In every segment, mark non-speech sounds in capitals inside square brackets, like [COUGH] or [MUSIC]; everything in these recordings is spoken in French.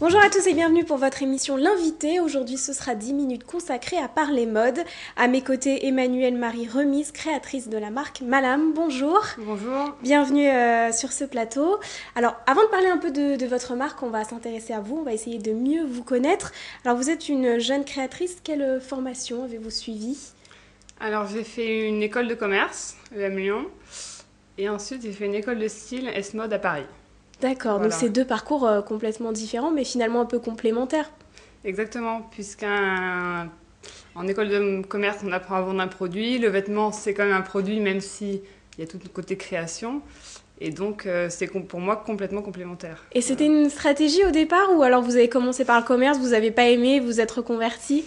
Bonjour à tous et bienvenue pour votre émission L'invité. Aujourd'hui, ce sera 10 minutes consacrées à parler mode. À mes côtés, Emmanuelle Marie Remise, créatrice de la marque Malam. Bonjour. Bonjour. Bienvenue euh, sur ce plateau. Alors, avant de parler un peu de, de votre marque, on va s'intéresser à vous. On va essayer de mieux vous connaître. Alors, vous êtes une jeune créatrice. Quelle formation avez-vous suivi Alors, j'ai fait une école de commerce, EM Lyon. Et ensuite, j'ai fait une école de style S-Mode à Paris. D'accord, Voilà. donc c'est deux parcours euh, complètement différents, mais finalement un peu complémentaires. Exactement, puisqu'en en école de commerce, on apprend à vendre un produit. Le vêtement, c'est quand même un produit, même s'il y a tout le côté création. Et donc, euh, c'est pour moi complètement complémentaire. Et c'était une stratégie au départ, ou alors vous avez commencé par le commerce, vous n'avez pas aimé, vous êtes reconverti?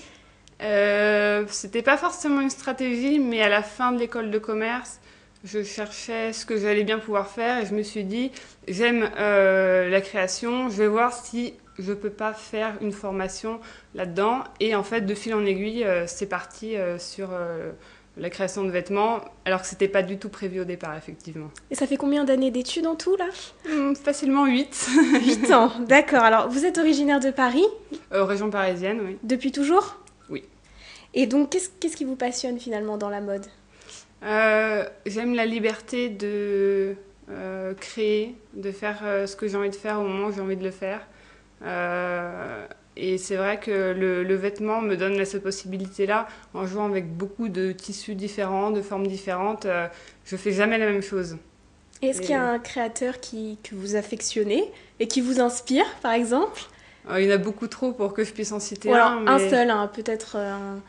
Euh, C'était pas forcément une stratégie, mais à la fin de l'école de commerce, je cherchais ce que j'allais bien pouvoir faire et je me suis dit, j'aime euh, la création, je vais voir si je peux pas faire une formation là-dedans. Et en fait, de fil en aiguille, euh, c'est parti euh, sur la création de vêtements, alors que c'était pas du tout prévu au départ, effectivement. Et ça fait combien d'années d'études en tout là? Hum, facilement 8, 8 [LAUGHS] ans, d'accord. Alors vous êtes originaire de Paris? Région parisienne, oui. depuis toujours? Oui. Et donc qu'est-ce qu'est-ce qui vous passionne finalement dans la mode? Euh, J'aime la liberté de euh, créer, de faire euh, ce que j'ai envie de faire au moment où j'ai envie de le faire. Et c'est vrai que le, le vêtement me donne cette possibilité-là en jouant avec beaucoup de tissus différents, de formes différentes. je fais jamais la même chose. Et Est-ce qu'il y a un créateur qui, que vous affectionnez et qui vous inspire par exemple? Il y en a beaucoup trop pour que je puisse en citer Ou alors un. un seul, hein, peut-être un...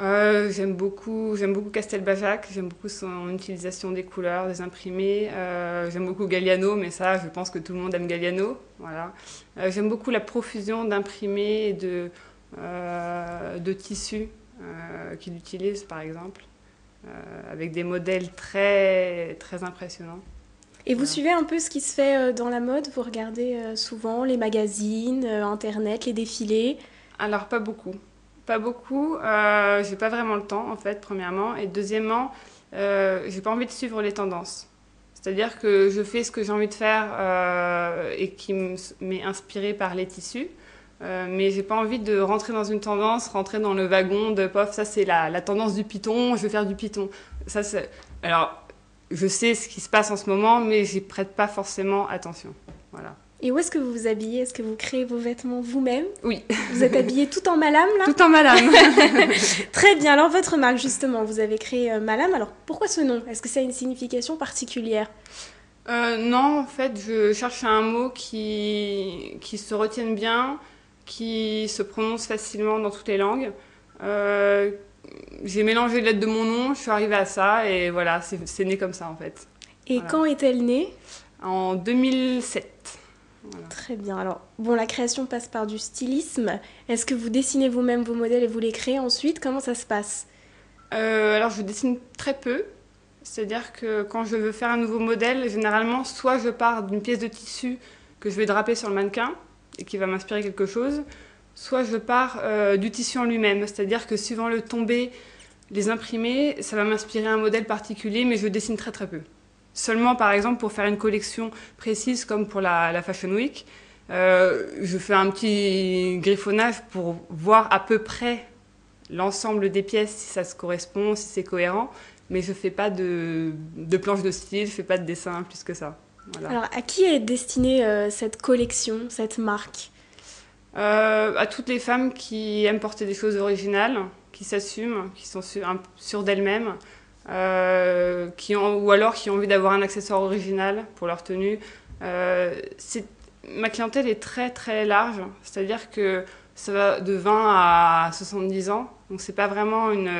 Euh, j'aime beaucoup, j'aime beaucoup Castelbajac, j'aime beaucoup son utilisation des couleurs, des imprimés. Euh, j'aime beaucoup Galliano, mais ça, je pense que tout le monde aime Galliano. Voilà. Euh, j'aime beaucoup la profusion d'imprimés et de, de tissus qu'il utilise, par exemple, avec des modèles très, très impressionnants. Et vous suivez un peu ce qui se fait dans la mode? Vous regardez souvent les magazines, Internet, les défilés? Alors, pas beaucoup. Pas beaucoup. Euh, j'ai pas vraiment le temps, en fait, premièrement. Et deuxièmement, euh, j'ai pas envie de suivre les tendances. C'est-à-dire que je fais ce que j'ai envie de faire euh, et qui m'est inspiré par les tissus. Mais j'ai pas envie de rentrer dans une tendance, rentrer dans le wagon de pof, ça c'est la, tendance du python, je vais faire du python. Ça. Alors, je sais ce qui se passe en ce moment, mais j'y prête pas forcément attention. Voilà. Et où est-ce que vous vous habillez? Est-ce que vous créez vos vêtements vous-même? Oui, Vous êtes habillé tout en malam là? Tout en malame. [LAUGHS] Très bien, alors votre marque justement, vous avez créé euh, Malam, alors pourquoi ce nom? Est-ce que ça a une signification particulière? Euh, non, en fait, je cherche un mot qui, qui se retienne bien, qui se prononce facilement dans toutes les langues. Euh, j'ai mélangé les lettres de mon nom, je suis arrivée à ça et voilà, c'est c'est né comme ça en fait. Et Voilà. quand est-elle née? En 2007. Voilà. Très bien, alors bon, la création passe par du stylisme. Est-ce que vous dessinez vous-même vos modèles et vous les créez ensuite? Comment ça se passe? Euh, alors, je dessine très peu. C'est-à-dire que quand je veux faire un nouveau modèle, généralement, soit je pars d'une pièce de tissu que je vais draper sur le mannequin et qui va m'inspirer quelque chose, soit je pars euh, du tissu en lui-même. C'est-à-dire que suivant le tombé, les imprimés, ça va m'inspirer un modèle particulier, mais je dessine très très peu. Seulement, par exemple, pour faire une collection précise comme pour la, la Fashion Week, euh, je fais un petit griffonnage pour voir à peu près l'ensemble des pièces, si ça se correspond, si c'est cohérent. Mais je fais pas de, de planche de style, je fais pas de dessin plus que ça. Voilà. Alors, à qui est destinée euh, cette collection, cette marque? Euh, à toutes les femmes qui aiment porter des choses originales, qui s'assument, qui sont sûres d'elles-mêmes, euh, qui ont, ou alors qui ont envie d'avoir un accessoire original pour leur tenue. Euh, ma clientèle est très très large, c'est-à-dire que ça va de 20 à 70 ans, donc c'est pas vraiment une,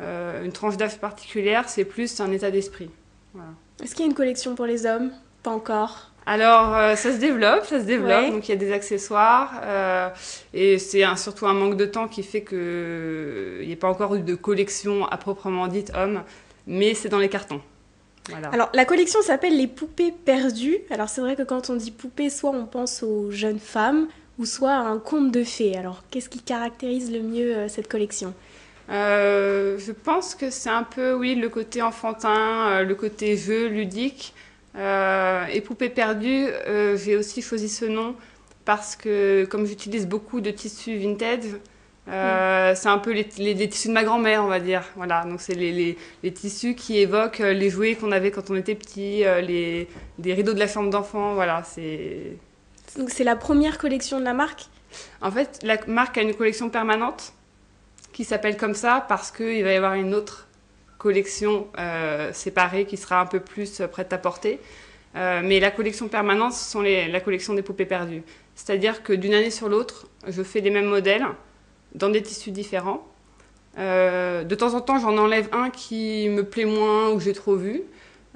euh, une tranche d'âge particulière, c'est plus un état d'esprit. Est-ce qu'il y a une collection pour les hommes? Pas encore. Alors, euh, ça se développe, ça se développe. Ouais. Donc, il y a des accessoires. euh, et c'est surtout un manque de temps qui fait qu'il n'y a pas encore eu de collection à proprement dite homme. Mais c'est dans les cartons. Voilà. Alors, la collection s'appelle Les poupées perdues. Alors, c'est vrai que quand on dit poupée, soit on pense aux jeunes femmes, ou soit à un conte de fées. Alors, qu'est-ce qui caractérise le mieux euh, cette collection? Euh, je pense que c'est un peu, oui, le côté enfantin, euh, le côté jeu, ludique. Et Poupée perdue, j'ai aussi choisi ce nom parce que comme j'utilise beaucoup de tissus vintage, euh, c'est un peu les, tissus de ma grand-mère, on va dire. Voilà, donc c'est les, tissus qui évoquent euh, les jouets qu'on avait quand on était petit, euh, les, rideaux de la chambre d'enfant. Voilà, c'est. Donc c'est la première collection de la marque? En fait, la marque a une collection permanente qui s'appelle comme ça parce qu'il va y avoir une autre collection séparée qui sera un peu plus prête à porter. mais la collection permanente, ce sont la collection des poupées perdues. C'est-à-dire que d'une année sur l'autre, je fais les mêmes modèles dans des tissus différents. Euh, de temps en temps, j'en enlève un qui me plaît moins ou que j'ai trop vu,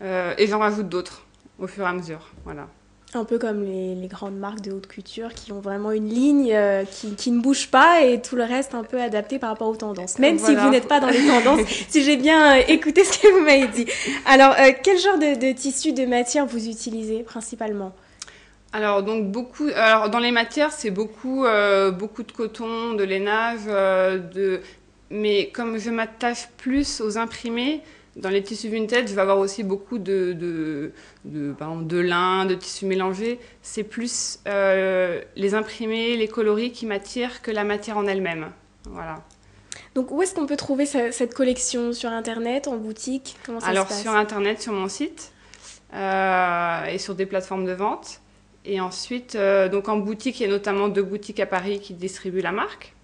euh, et j'en rajoute d'autres au fur et à mesure. Voilà. Un peu comme les, grandes marques de haute couture qui ont vraiment une ligne euh, qui, ne bouge pas et tout le reste un peu adapté par rapport aux tendances. Même si vous n'êtes pas dans les tendances, [LAUGHS] si j'ai bien écouté ce que vous m'avez dit. Alors, quel genre de, de tissu, de matière vous utilisez principalement? Alors donc beaucoup. Alors dans les matières, c'est beaucoup, euh, beaucoup de coton, de lainage, euh, de. Mais comme je m'attache plus aux imprimés, dans les tissus vintage, je vais avoir aussi beaucoup de, de, de, de lin, de tissus mélangés. C'est plus euh, les imprimés, les coloris qui m'attirent que la matière en elle-même. Voilà. Donc où est-ce qu'on peut trouver cette collection? Sur Internet, en boutique? Comment ça Alors se passe? sur Internet, sur mon site et sur des plateformes de vente. Et ensuite, euh, donc en boutique, il y a notamment deux boutiques à Paris qui distribuent la marque.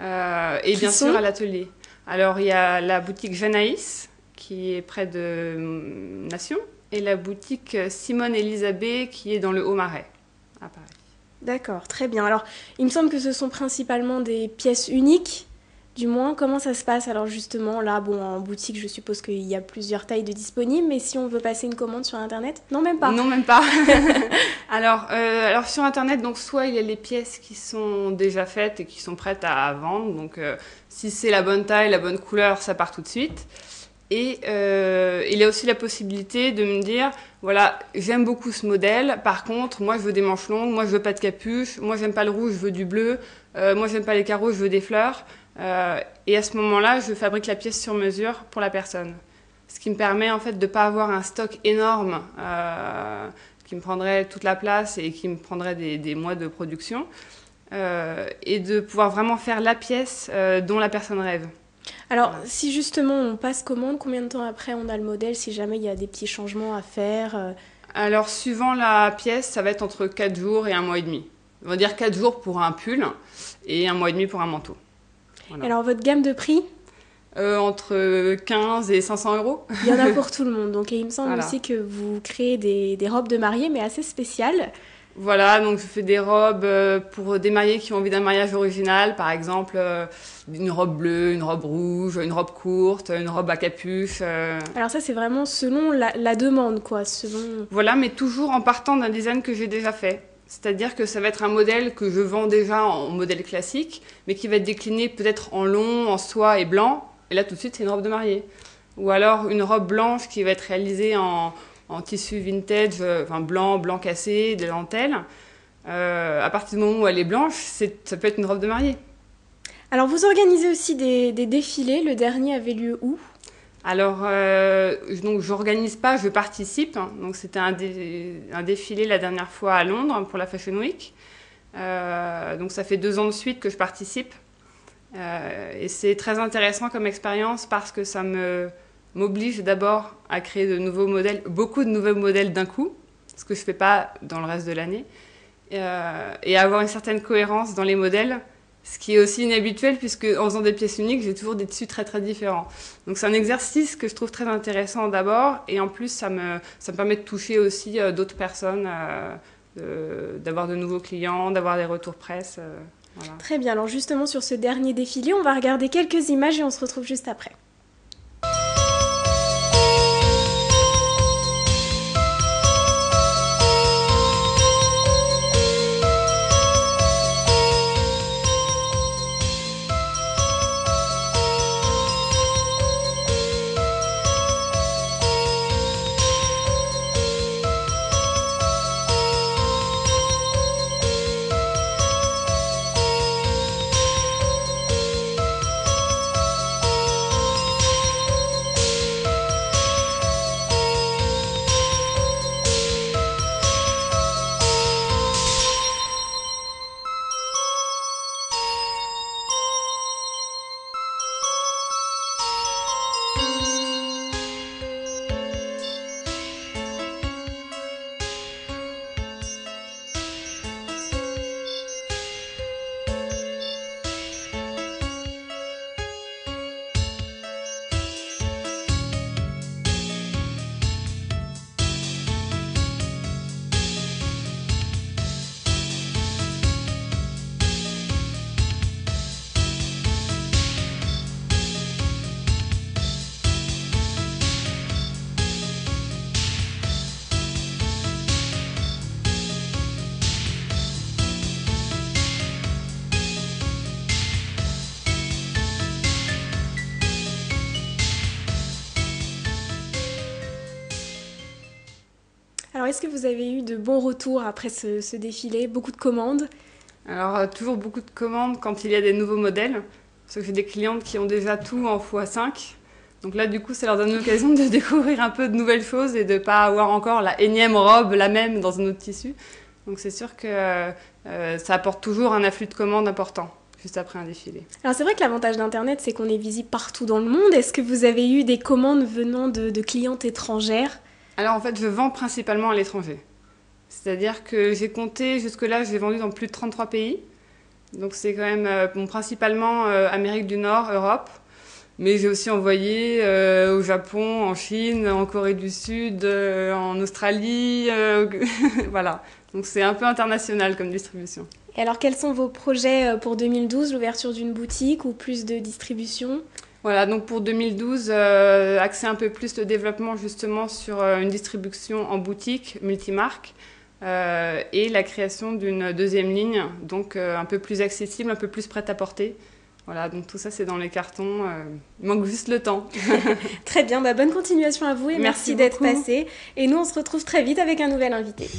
Euh, et bien sûr à l'atelier. Alors il y a la boutique Janaïs qui est près de hum, Nation et la boutique Simone Elisabeth qui est dans le Haut-Marais à Paris. D'accord, très bien. Alors il me semble que ce sont principalement des pièces uniques du moins, comment ça se passe Alors justement, là, bon, en boutique, je suppose qu'il y a plusieurs tailles de disponibles, mais si on veut passer une commande sur Internet, non, même pas. Non, même pas. [LAUGHS] [LAUGHS] alors, euh, alors sur Internet, donc soit il y a les pièces qui sont déjà faites et qui sont prêtes à, vendre, donc euh, si c'est la bonne taille, la bonne couleur, ça part tout de suite. Et euh, il y a aussi la possibilité de me dire, voilà, j'aime beaucoup ce modèle, par contre, moi je veux des manches longues, moi je veux pas de capuche, moi j'aime pas le rouge, je veux du bleu, moi j'aime pas les carreaux, je veux des fleurs. Euh, et à ce moment-là, je fabrique la pièce sur mesure pour la personne. Ce qui me permet en fait de ne pas avoir un stock énorme euh, qui me prendrait toute la place et qui me prendrait des, mois de production. Euh, et de pouvoir vraiment faire la pièce dont la personne rêve. Alors, si justement on passe commande, combien de temps après on a le modèle si jamais il y a des petits changements à faire Alors, suivant la pièce, ça va être entre 4 jours et un mois et demi. On va dire 4 jours pour un pull et un mois et demi pour un manteau. Alors, votre gamme de prix euh, entre 15 et 500 euros. Il y en a [LAUGHS] pour tout le monde. Donc, il me semble aussi que vous créez des, robes de mariée, mais assez spéciales. Voilà, donc je fais des robes euh, pour des mariés qui ont envie d'un mariage original, par exemple euh, une robe bleue, une robe rouge, une robe courte, une robe à capuche. Alors ça, c'est vraiment selon la, la, demande, quoi. Selon... Voilà, mais toujours en partant d'un design que j'ai déjà fait. C'est-à-dire que ça va être un modèle que je vends déjà en modèle classique, mais qui va être décliné peut-être en long, en soie et blanc. Et là, tout de suite, c'est une robe de mariée. Ou alors une robe blanche qui va être réalisée en, tissu vintage, euh, enfin blanc, blanc cassé, des dentelles. Euh, à partir du moment où elle est blanche, ça peut être une robe de mariée. Alors, vous organisez aussi des défilés. Le dernier avait lieu où? Alors, euh, donc j'organise pas, je participe. Donc c'était un, défilé la dernière fois à Londres pour la Fashion Week. Euh, donc ça fait deux ans de suite que je participe. Euh, et c'est très intéressant comme expérience parce que ça me m'oblige d'abord à créer de nouveaux modèles, beaucoup de nouveaux modèles d'un coup, ce que je fais pas dans le reste de l'année, et à avoir une certaine cohérence dans les modèles ce qui est aussi inhabituel puisque en faisant des pièces uniques, j'ai toujours des tissus très très différents. Donc c'est un exercice que je trouve très intéressant d'abord et en plus ça me, ça me permet de toucher aussi euh, d'autres personnes, euh, d'avoir de nouveaux clients, d'avoir des retours presse. Euh, très bien, alors justement sur ce dernier défilé, on va regarder quelques images et on se retrouve juste après. Alors, est-ce que vous avez eu de bons retours après ce, défilé? Beaucoup de commandes? Alors, euh, toujours beaucoup de commandes quand il y a des nouveaux modèles. Parce que j'ai des clientes qui ont déjà tout en x5. Donc là, du coup, ça leur donne l'occasion de [LAUGHS] découvrir un peu de nouvelles choses et de ne pas avoir encore la énième robe, la même, dans un autre tissu. Donc c'est sûr que euh, ça apporte toujours un afflux de commandes important juste après un défilé. Alors c'est vrai que l'avantage d'Internet, c'est qu'on est visible partout dans le monde. Est-ce que vous avez eu des commandes venant de, clientes étrangères? Alors en fait, je vends principalement à l'étranger. C'est-à-dire que j'ai compté, jusque-là, j'ai vendu dans plus de 33 pays. Donc c'est quand même euh, principalement euh, Amérique du Nord, Europe. Mais j'ai aussi envoyé euh, au Japon, en Chine, en Corée du Sud, en Australie. [LAUGHS] voilà. Donc c'est un peu international comme distribution. Et alors quels sont vos projets pour 2012 L'ouverture d'une boutique ou plus de distribution? Voilà, donc pour 2012, euh, axer un peu plus le développement justement sur euh, une distribution en boutique, multimarque, et la création d'une deuxième ligne, donc un peu plus accessible, un peu plus prête à porter. Voilà, donc tout ça c'est dans les cartons. il manque juste le temps. [LAUGHS] très bien, bah, bonne continuation à vous et merci d'être passé. Et nous on se retrouve très vite avec un nouvel invité.